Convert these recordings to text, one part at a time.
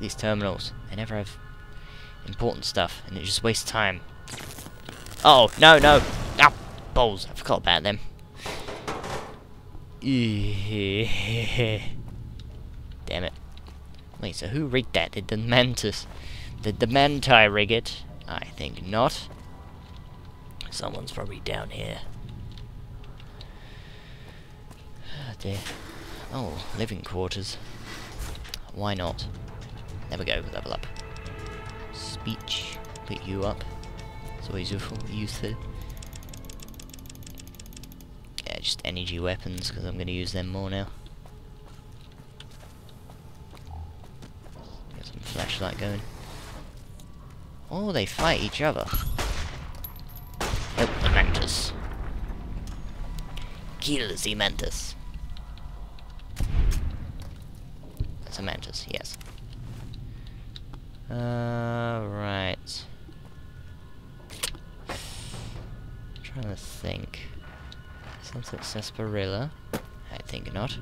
these terminals. They never have important stuff, and it just wastes time. Oh, no, no! Ah, balls, I forgot about them. Damn it. Wait, so who rigged that? Did the Mantis... Did the Manti rig it? I think not. Someone's probably down here. Oh dear. Oh, living quarters. Why not? There we go, level up. Speech, pick you up. It's always useful. useful. Yeah, just energy weapons, because I'm going to use them more now. Get some flashlight going. Oh, they fight each other. Help the Mantis. Kill the Mantis. That's a Mantis, yes. Uh, right. trying to think. Sunset Sarsaparilla. I think not.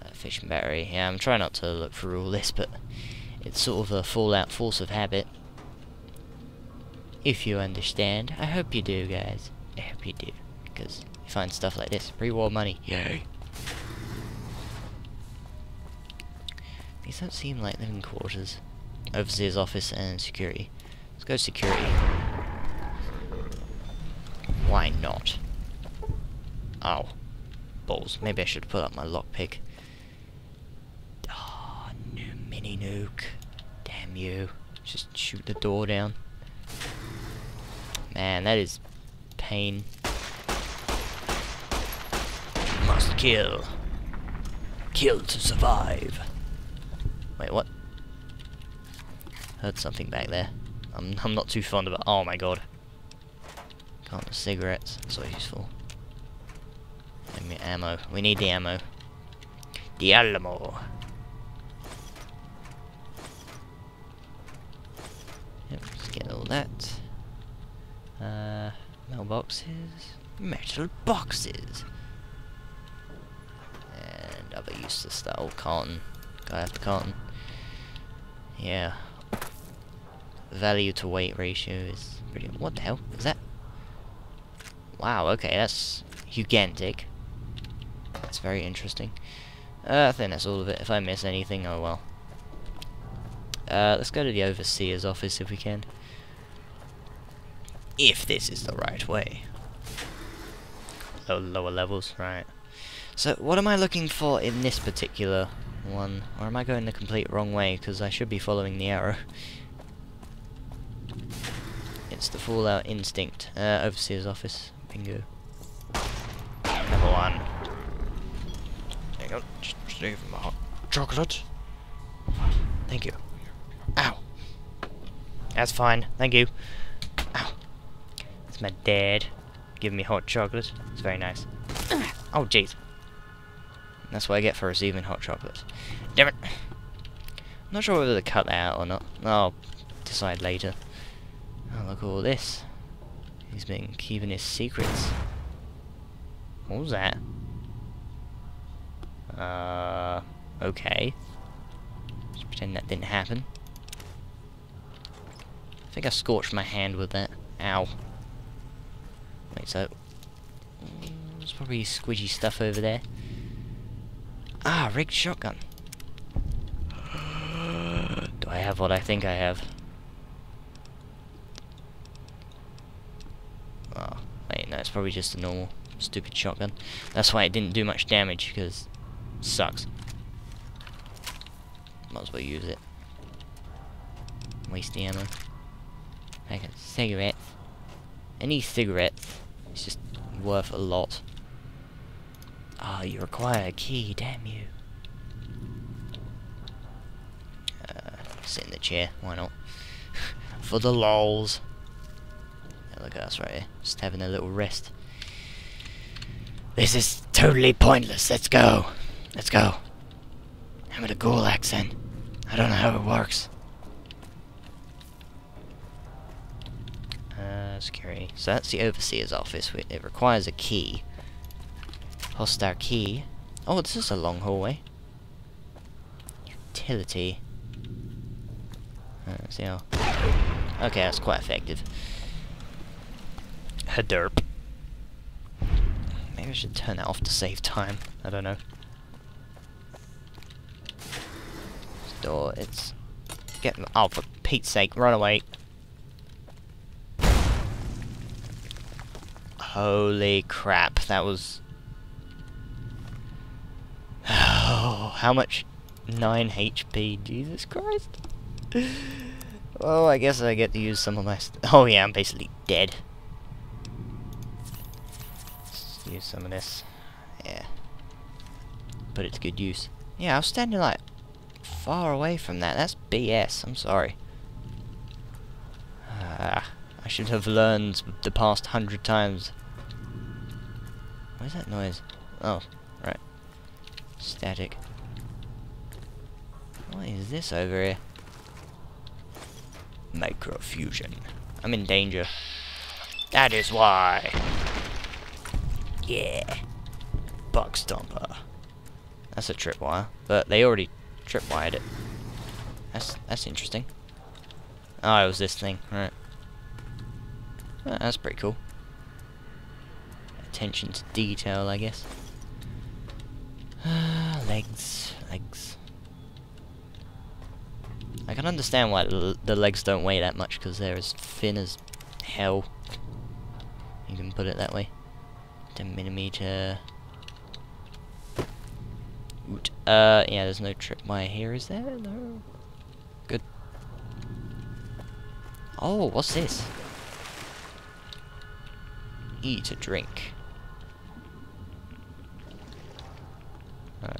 Uh, fission battery. Yeah, I'm trying not to look through all this, but it's sort of a Fallout force of habit. If you understand. I hope you do, guys. I hope you do. Because you find stuff like this. Pre-war money. Yay. These don't seem like living quarters. Overseer's office and security. Let's go security. Why not? Oh. Balls. Maybe I should put up my lockpick. Ah, oh, new mini nuke. Damn you. Just shoot the door down. Man, that is pain. Must kill. Kill to survive. Wait, what? Heard something back there. I'm I'm not too fond of it. Oh my god. Can't the cigarettes. So useful. Give me ammo. We need the ammo. The Alamo. Yep, let's get all that. Uh, mailboxes. Metal boxes. And other useless stuff. Oh, carton. Gotta have the carton. Yeah. Value to weight ratio is pretty. What the hell is that? Wow. Okay, that's gigantic. That's very interesting. Uh, I think that's all of it. If I miss anything, oh well. Uh, let's go to the overseer's office if we can. If this is the right way. Low, lower levels, right. So, what am I looking for in this particular one? Or am I going the complete wrong way? Because I should be following the arrow. It's the Fallout Instinct. Uh, Overseer's office. Bingo. Number one. You go. Just save my hot chocolate. Thank you. Ow. That's fine. Thank you. Ow. It's my dad giving me hot chocolate. It's very nice. Oh, jeez. That's what I get for receiving hot chocolate. Damn it. I'm not sure whether to cut that out or not. I'll decide later. Oh, look at all this. He's been keeping his secrets. What was that? Uh, okay. Just pretend that didn't happen. I think I scorched my hand with that. Ow. Wait, so... There's probably squidgy stuff over there. Ah, rigged shotgun. Do I have what I think I have? Oh, wait, no, it's probably just a normal stupid shotgun. That's why it didn't do much damage, because sucks. Might as well use it. Waste the ammo. Pack of cigarettes. Any cigarettes is just worth a lot. Ah, you require a key, damn you. Uh, sit in the chair, why not? For the lols. Yeah, look at us right here, just having a little rest. This is totally pointless, let's go. Let's go. I'm with a ghoul accent. I don't know how it works. Uh, security. So that's the overseer's office. It requires a key. Hostile key. Oh, this is a long hallway. Utility. Uh, see how... Okay, that's quite effective. Haderp. Maybe I should turn that off to save time. I don't know. Door. it's... Get... Oh, for Pete's sake, run away. Holy crap, that was... how much? 9 HP, Jesus Christ. well, I guess I get to use some of my... oh yeah, I'm basically dead. Let's use some of this. Yeah. Put it to good use. Yeah, I was standing like far away from that. That's BS. I'm sorry. Ah, I should have learned the past hundred times Where's that noise? Oh, right. Static. What is this over here? Microfusion. I'm in danger. That is why. Yeah. Bug Stomper. That's a tripwire, but they already tripwired it. That's that's interesting. Oh, it was this thing, right. That's pretty cool attention to detail, I guess. legs. I can understand why the legs don't weigh that much, because they're as thin as hell. You can put it that way. 10 millimeter. Uh, yeah, there's no tripwire here, is there? No. Good. Oh, what's this? Eat a drink.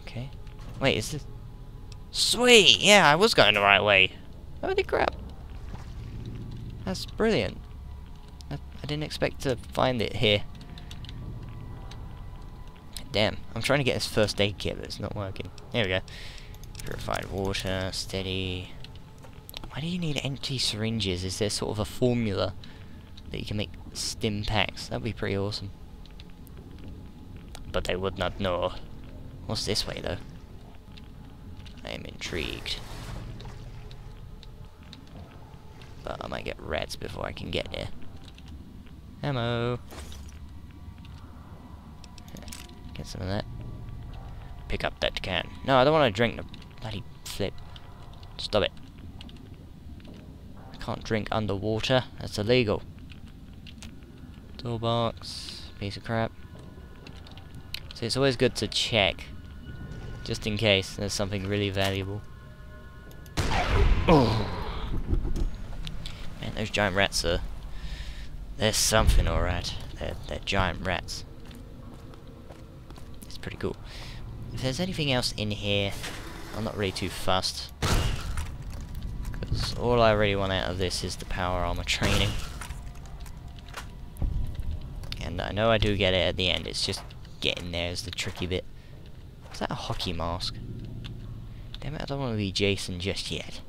Okay. Wait, is this... Sweet! Yeah, I was going the right way. Holy crap. That's brilliant. I, I didn't expect to find it here. Damn, I'm trying to get this first aid kit, but it's not working. Here we go. Purified water, steady. Why do you need empty syringes? Is there sort of a formula that you can make Stimpaks? That'd be pretty awesome. But they would not know. What's this way, though? Am intrigued. But I might get rats before I can get there. Ammo. Get some of that. Pick up that can. No, I don't want to drink the bloody flip. Stop it. I can't drink underwater. That's illegal. Toolbox. Piece of crap. So it's always good to check just in case there's something really valuable. Oh! Man, those giant rats are... There's something alright. They're, they're giant rats. It's pretty cool. If there's anything else in here, I'm not really too fussed. Because all I really want out of this is the power armor training. And I know I do get it at the end, it's just getting there is the tricky bit. Is that a hockey mask? Damn it, I don't want to be Jason just yet.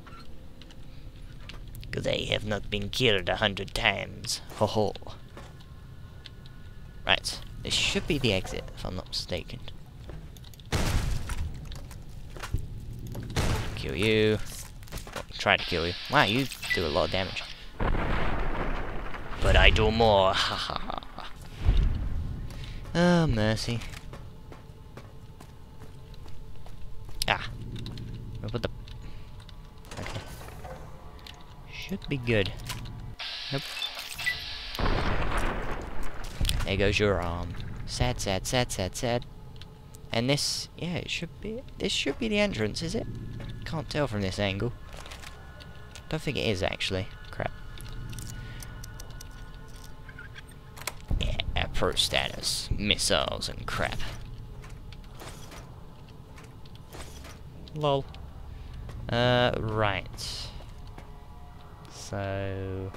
Because they have not been killed a hundred times. Ho ho. Right, this should be the exit, if I'm not mistaken. Kill you. Oh, try to kill you. Wow, you do a lot of damage. But I do more. Ha ha ha. Oh, mercy. Should be good. Nope. There goes your arm. Sad, sad, sad, sad, sad. And this, yeah, it should be, this should be the entrance, is it? Can't tell from this angle. Don't think it is, actually. Crap. Yeah, pro status. Missiles and crap. Lol. Uh, right. So...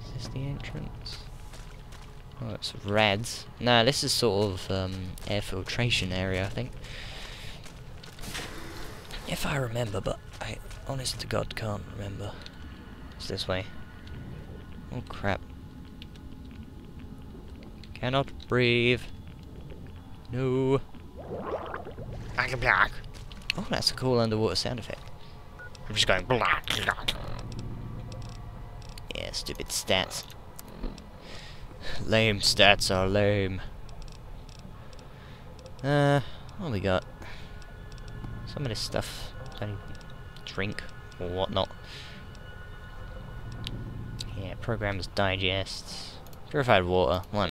Is this the entrance? Oh, it's reds. No, this is sort of um, air filtration area, I think. If I remember, but I honest to God can't remember. It's this way. Oh crap. Cannot breathe. No. Oh, that's a cool underwater sound effect. I'm just going. Yeah, stupid stats. lame stats are lame. Uh, what we got? Some of this stuff drink or whatnot. Yeah, Programmer's Digest. Purified water, why